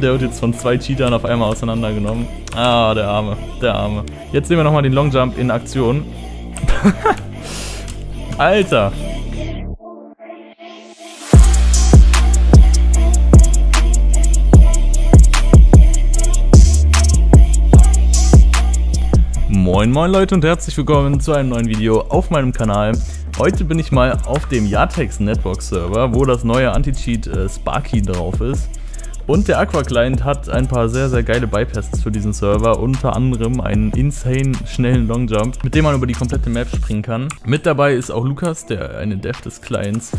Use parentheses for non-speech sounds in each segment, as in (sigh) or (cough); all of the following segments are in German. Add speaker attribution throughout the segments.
Speaker 1: Der wird jetzt von zwei Cheatern auf einmal auseinandergenommen. Ah, der Arme, der Arme. Jetzt sehen wir nochmal den Long Jump in Aktion. (laughs) Alter. Moin moin Leute und herzlich willkommen zu einem neuen Video auf meinem Kanal. Heute bin ich mal auf dem Yatex Network Server, wo das neue Anti-Cheat äh, Sparky drauf ist. Und der Aqua Client hat ein paar sehr, sehr geile Bypasses für diesen Server, unter anderem einen insane schnellen Longjump, mit dem man über die komplette Map springen kann. Mit dabei ist auch Lukas, der eine Dev des Clients.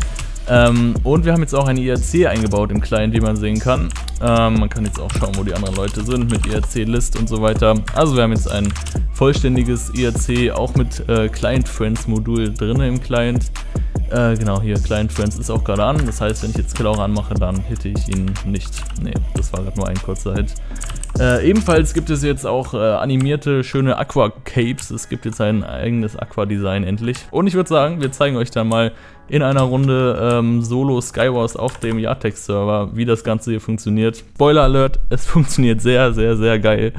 Speaker 1: Ähm, und wir haben jetzt auch eine IRC eingebaut im Client, wie man sehen kann. Ähm, man kann jetzt auch schauen, wo die anderen Leute sind, mit IRC-List und so weiter. Also wir haben jetzt ein vollständiges IRC, auch mit äh, Client-Friends-Modul drin im Client. Äh, genau, hier, Client Friends ist auch gerade an. Das heißt, wenn ich jetzt auch anmache, dann hitte ich ihn nicht. Nee, das war gerade nur ein kurzer Hit. Äh, ebenfalls gibt es jetzt auch äh, animierte, schöne Aqua-Capes. Es gibt jetzt ein eigenes Aqua-Design endlich. Und ich würde sagen, wir zeigen euch dann mal in einer Runde ähm, Solo Skywars auf dem Yatex-Server, wie das Ganze hier funktioniert. Spoiler Alert, es (laughs) funktioniert sehr, sehr, sehr geil.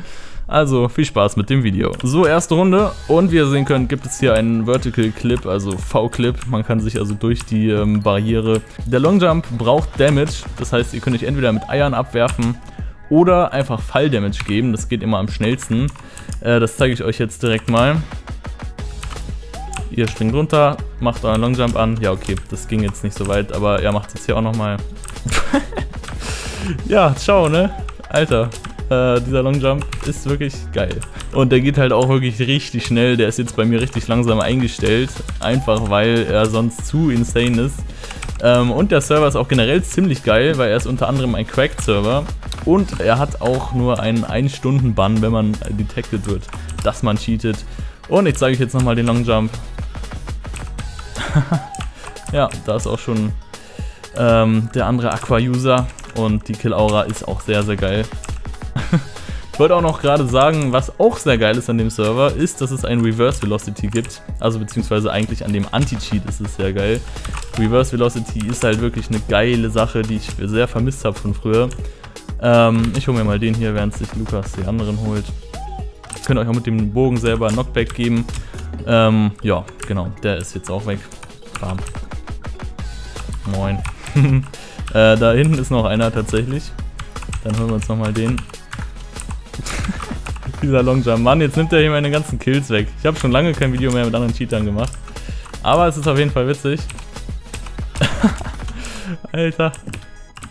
Speaker 1: Also viel Spaß mit dem Video. So, erste Runde und wie ihr sehen könnt, gibt es hier einen Vertical Clip, also V-Clip. Man kann sich also durch die ähm, Barriere... Der Long Jump braucht Damage, das heißt, ihr könnt euch entweder mit Eiern abwerfen oder einfach Fall-Damage geben. Das geht immer am schnellsten. Äh, das zeige ich euch jetzt direkt mal. Ihr springt runter, macht euren Long Jump an. Ja, okay, das ging jetzt nicht so weit, aber er macht es jetzt hier auch nochmal. (laughs) ja, ciao, ne? Alter, äh, dieser Long Jump ist wirklich geil. Und der geht halt auch wirklich richtig schnell. Der ist jetzt bei mir richtig langsam eingestellt. Einfach weil er sonst zu insane ist. Ähm, und der Server ist auch generell ziemlich geil, weil er ist unter anderem ein Cracked-Server. Und er hat auch nur einen 1-Stunden-Bann, wenn man detected wird, dass man cheatet. Und ich zeige euch jetzt nochmal den Long Jump. (laughs) ja, da ist auch schon ähm, der andere Aqua-User. Und die Kill-Aura ist auch sehr, sehr geil ich wollte auch noch gerade sagen, was auch sehr geil ist an dem Server, ist, dass es ein Reverse Velocity gibt. Also beziehungsweise eigentlich an dem Anti-Cheat ist es sehr geil. Reverse Velocity ist halt wirklich eine geile Sache, die ich sehr vermisst habe von früher. Ähm, ich hole mir mal den hier, während sich Lukas die anderen holt. Ihr könnt euch auch mit dem Bogen selber Knockback geben. Ähm, ja, genau, der ist jetzt auch weg. Bam. Moin. (laughs) äh, da hinten ist noch einer tatsächlich. Dann holen wir uns nochmal den. Dieser Longjump. Mann, jetzt nimmt er hier meine ganzen Kills weg. Ich habe schon lange kein Video mehr mit anderen Cheatern gemacht. Aber es ist auf jeden Fall witzig. (laughs) Alter.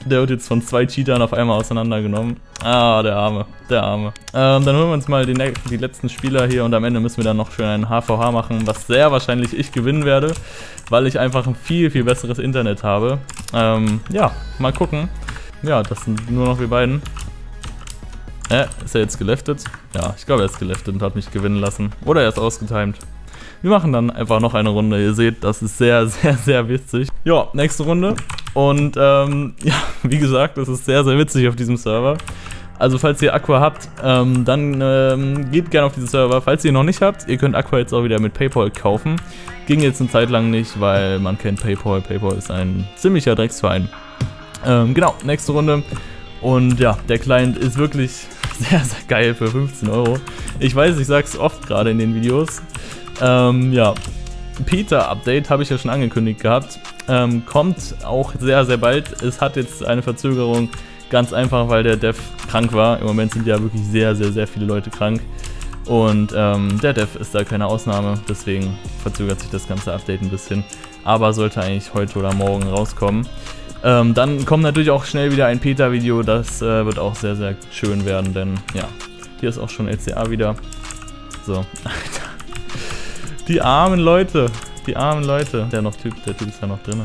Speaker 1: Der wird jetzt von zwei Cheatern auf einmal auseinandergenommen. Ah, der Arme, der Arme. Ähm, dann holen wir uns mal die, die, letzten Spieler hier und am Ende müssen wir dann noch schön einen HVH machen, was sehr wahrscheinlich ich gewinnen werde, weil ich einfach ein viel, viel besseres Internet habe. Ähm, ja, mal gucken. Ja, das sind nur noch wir beiden. Äh, ist er jetzt geleftet? Ja, ich glaube, er ist geleftet und hat mich gewinnen lassen. Oder er ist ausgetimed. Wir machen dann einfach noch eine Runde. Ihr seht, das ist sehr, (laughs) sehr, sehr witzig. Ja, nächste Runde. Und ähm, (laughs) ja, wie gesagt, das ist sehr, sehr witzig auf diesem Server. Also falls ihr Aqua habt, ähm, dann ähm, geht gerne auf diesen Server. Falls ihr ihn noch nicht habt, ihr könnt Aqua jetzt auch wieder mit Paypal kaufen. Ging jetzt eine Zeit lang nicht, weil man kennt Paypal. Paypal ist ein ziemlicher Drecksverein. Ähm, genau, nächste Runde. Und ja, der Client ist wirklich (laughs) sehr, sehr geil für 15 Euro. Ich weiß, ich sag's oft gerade in den Videos. Ähm, ja, Peter-Update habe ich ja schon angekündigt gehabt. Ähm, kommt auch sehr, sehr bald. Es hat jetzt eine Verzögerung, ganz einfach, weil der Dev krank war. Im Moment sind ja wirklich sehr, sehr, sehr viele Leute krank. Und ähm, der Dev ist da keine Ausnahme, deswegen verzögert sich das ganze Update ein bisschen. Aber sollte eigentlich heute oder morgen rauskommen. Ähm, dann kommt natürlich auch schnell wieder ein Peter-Video, das äh, wird auch sehr, sehr schön werden, denn ja, hier ist auch schon LCA wieder. So, Alter. (laughs) Die armen Leute, die armen Leute. Der noch Typ, der Typ ist ja noch drin.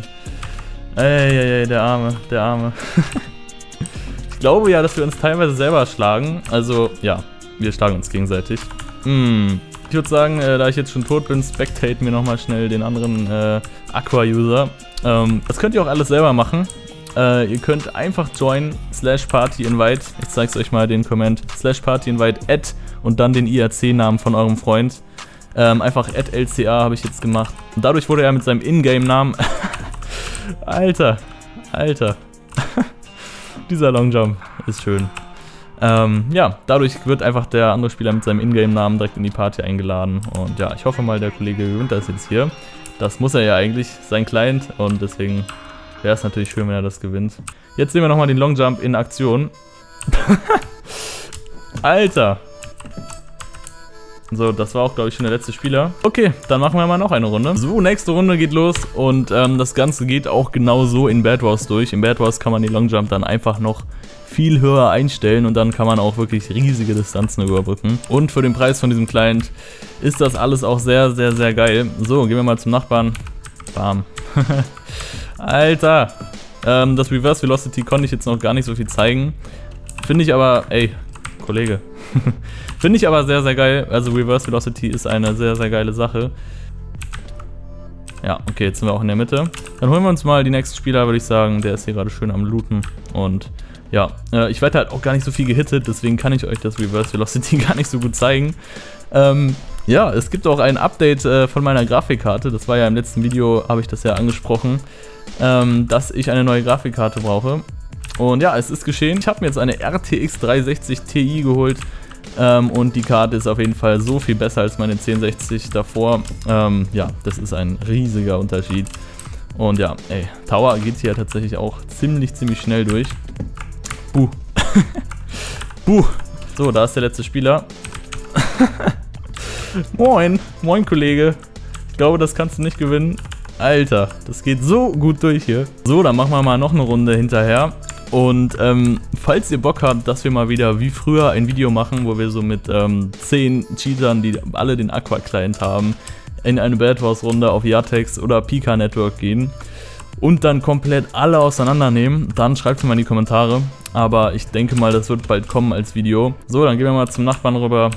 Speaker 1: Ey, der Arme, der Arme. (laughs) ich glaube ja, dass wir uns teilweise selber schlagen. Also, ja, wir schlagen uns gegenseitig. Hm. Ich würde sagen, äh, da ich jetzt schon tot bin, spectate mir nochmal schnell den anderen äh, Aqua-User. Ähm, das könnt ihr auch alles selber machen. Äh, ihr könnt einfach join slash party invite. Ich zeig's euch mal den Comment. Slash party invite add und dann den IRC-Namen von eurem Freund. Ähm, einfach add LCA habe ich jetzt gemacht. Und dadurch wurde er mit seinem Ingame-Namen. (laughs) Alter, Alter. (laughs) Dieser Long Jump ist schön. Ähm, ja, dadurch wird einfach der andere Spieler mit seinem Ingame-Namen direkt in die Party eingeladen. Und ja, ich hoffe mal, der Kollege gewinnt das jetzt hier. Das muss er ja eigentlich, sein Client. Und deswegen wäre es natürlich schön, wenn er das gewinnt. Jetzt sehen wir nochmal den Long Jump in Aktion. (laughs) Alter! So, das war auch, glaube ich, schon der letzte Spieler. Okay, dann machen wir mal noch eine Runde. So, nächste Runde geht los und ähm, das Ganze geht auch genau so in Bad Wars durch. In Bad Wars kann man die Long Jump dann einfach noch viel höher einstellen und dann kann man auch wirklich riesige Distanzen überbrücken. Und für den Preis von diesem Client ist das alles auch sehr, sehr, sehr geil. So, gehen wir mal zum Nachbarn. Bam. (laughs) Alter. Ähm, das Reverse Velocity konnte ich jetzt noch gar nicht so viel zeigen. Finde ich aber, ey, Kollege. (laughs) Finde ich aber sehr, sehr geil. Also Reverse Velocity ist eine sehr, sehr geile Sache. Ja, okay, jetzt sind wir auch in der Mitte. Dann holen wir uns mal die nächsten Spieler, würde ich sagen. Der ist hier gerade schön am Looten. Und ja, äh, ich werde halt auch gar nicht so viel gehittet, deswegen kann ich euch das Reverse Velocity (laughs) gar nicht so gut zeigen. Ähm, ja, es gibt auch ein Update äh, von meiner Grafikkarte. Das war ja im letzten Video, habe ich das ja angesprochen, ähm, dass ich eine neue Grafikkarte brauche. Und ja, es ist geschehen. Ich habe mir jetzt eine RTX 360 Ti geholt. Ähm, und die Karte ist auf jeden Fall so viel besser als meine 1060 davor. Ähm, ja, das ist ein riesiger Unterschied. Und ja, ey, Tower geht hier tatsächlich auch ziemlich, ziemlich schnell durch. Buh. (laughs) Buh. So, da ist der letzte Spieler. (laughs) moin. Moin, Kollege. Ich glaube, das kannst du nicht gewinnen. Alter, das geht so gut durch hier. So, dann machen wir mal noch eine Runde hinterher. Und ähm, falls ihr Bock habt, dass wir mal wieder wie früher ein Video machen, wo wir so mit ähm, 10 Cheatern, die alle den Aqua-Client haben, in eine Bad Wars Runde auf Yatex oder Pika Network gehen und dann komplett alle auseinandernehmen, dann schreibt mir mal in die Kommentare. Aber ich denke mal, das wird bald kommen als Video. So, dann gehen wir mal zum Nachbarn rüber.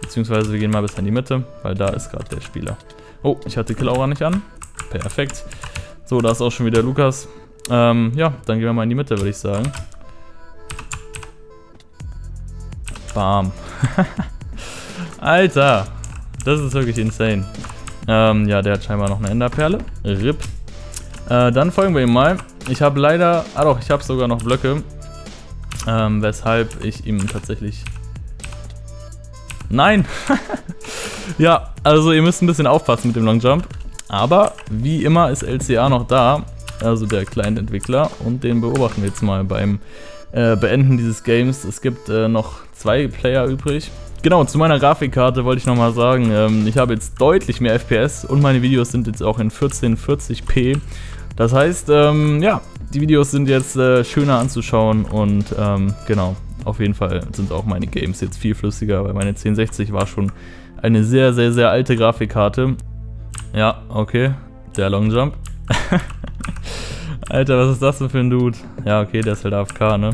Speaker 1: Beziehungsweise wir gehen mal bis in die Mitte, weil da ist gerade der Spieler. Oh, ich hatte Killaura nicht an. Perfekt. So, da ist auch schon wieder Lukas. Ähm, ja, dann gehen wir mal in die Mitte, würde ich sagen. Bam. (laughs) Alter, das ist wirklich insane. Ähm, ja, der hat scheinbar noch eine Enderperle. RIP. Äh, dann folgen wir ihm mal. Ich habe leider, ah doch, ich habe sogar noch Blöcke, ähm, weshalb ich ihm tatsächlich... Nein! (laughs) ja, also ihr müsst ein bisschen aufpassen mit dem Long Jump. Aber wie immer ist LCA noch da, also der Client-Entwickler, und den beobachten wir jetzt mal beim äh, Beenden dieses Games. Es gibt äh, noch zwei Player übrig. Genau, zu meiner Grafikkarte wollte ich nochmal sagen, ähm, ich habe jetzt deutlich mehr FPS und meine Videos sind jetzt auch in 1440p. Das heißt, ähm, ja, die Videos sind jetzt äh, schöner anzuschauen und ähm, genau, auf jeden Fall sind auch meine Games jetzt viel flüssiger, weil meine 1060 war schon eine sehr, sehr, sehr alte Grafikkarte. Ja, okay, der Long Jump. (laughs) Alter, was ist das denn für ein Dude? Ja, okay, der ist halt AFK, ne?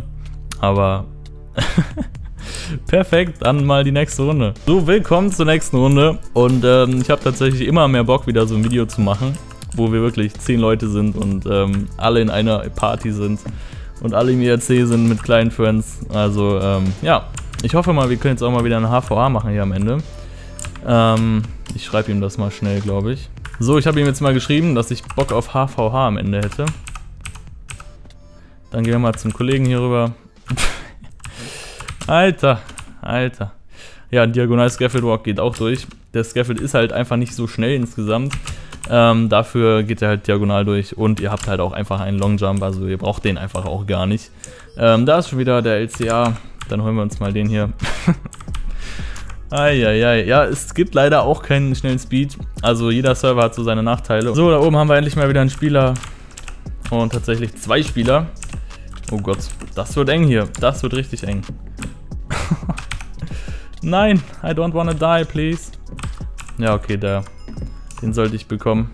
Speaker 1: Aber... (laughs) Perfekt, dann mal die nächste Runde. So, willkommen zur nächsten Runde. Und ähm, ich habe tatsächlich immer mehr Bock, wieder so ein Video zu machen wo wir wirklich zehn Leute sind und ähm, alle in einer Party sind und alle im IRC sind mit kleinen Friends. Also ähm, ja, ich hoffe mal, wir können jetzt auch mal wieder eine HVA machen hier am Ende. Ähm, ich schreibe ihm das mal schnell, glaube ich. So, ich habe ihm jetzt mal geschrieben, dass ich Bock auf HVH am Ende hätte. Dann gehen wir mal zum Kollegen hier rüber. (laughs) Alter, Alter. Ja, Diagonal Scaffold Walk geht auch durch. Der Scaffold ist halt einfach nicht so schnell insgesamt. Ähm, dafür geht er halt diagonal durch und ihr habt halt auch einfach einen Long Jump, also ihr braucht den einfach auch gar nicht. Ähm, da ist schon wieder der LCA, dann holen wir uns mal den hier. (laughs) Eieiei, ja, es gibt leider auch keinen schnellen Speed, also jeder Server hat so seine Nachteile. So, da oben haben wir endlich mal wieder einen Spieler und tatsächlich zwei Spieler. Oh Gott, das wird eng hier, das wird richtig eng. Nein, I don't wanna die, please. Ja, okay, der den sollte ich bekommen.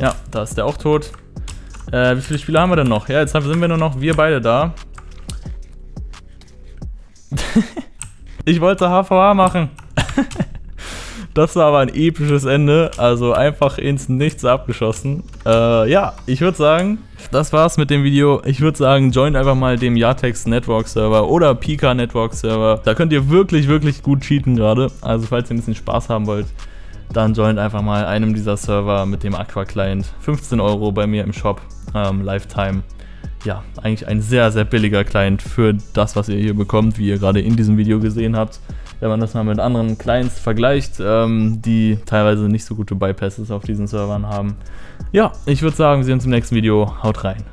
Speaker 1: Ja, da ist der auch tot. Äh, wie viele Spieler haben wir denn noch? Ja, jetzt sind wir nur noch wir beide da. (laughs) ich wollte HVA machen. Das war aber ein episches Ende, also einfach ins Nichts abgeschossen. Äh, ja, ich würde sagen, das war's mit dem Video. Ich würde sagen, joint einfach mal dem Yatex Network Server oder Pika Network Server. Da könnt ihr wirklich, wirklich gut cheaten gerade. Also falls ihr ein bisschen Spaß haben wollt, dann joint einfach mal einem dieser Server mit dem Aqua Client. 15 Euro bei mir im Shop, ähm, Lifetime. ja, eigentlich ein sehr, sehr billiger Client für das, was ihr hier bekommt, wie ihr gerade in diesem Video gesehen habt. Wenn man das mal mit anderen Clients vergleicht, ähm, die teilweise nicht so gute Bypasses auf diesen Servern haben. Ja, ich würde sagen, wir sehen uns im nächsten Video. Haut rein.